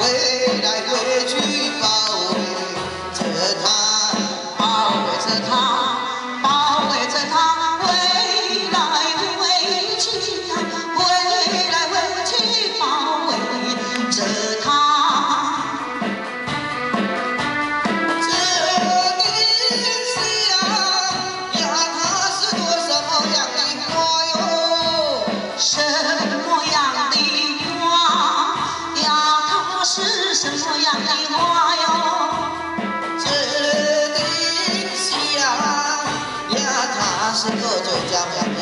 wait, I wait. Ja, ja.